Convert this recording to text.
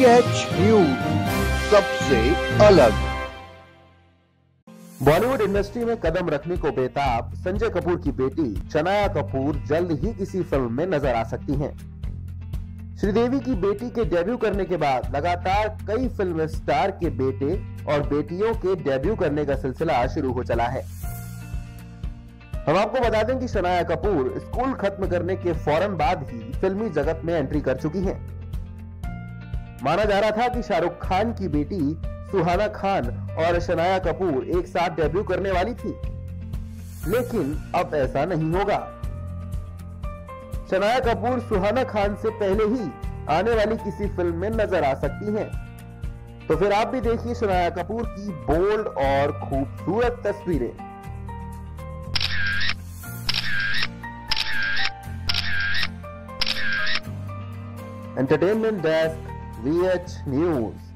H news सबसे अलग Bollywood industry में कदम रखने को बेताब संजय कपूर की बेटी शनाया कपूर जल्द ही किसी फ़िल्म में नज़र आ सकती हैं। श्रीदेवी की बेटी के डेब्यू करने के बाद लगातार कई फ़िल्म स्टार के बेटे और बेटियों के डेब्यू करने का सिलसिला शुरू हो चला है हम आपको बता दें कि शनाया कपूर स्कूल खत्म करने के फ़ौरन बाद ही फिल्मी जगत में एंट्री कर चुकी हैं। माना जा रहा था कि शाहरुख खान की बेटी सुहाना खान और शनाया कपूर एक साथ डेब्यू करने वाली थी। लेकिन अब ऐसा नहीं होगा। शनाया कपूर सुहाना खान से पहले ही आने वाली किसी फ़िल्म में नज़र आ सकती हैं। तो फिर आप भी देखिए शनाया कपूर की बोल्ड और खूबसूरत तस्वीरें। Entertainment desk VH news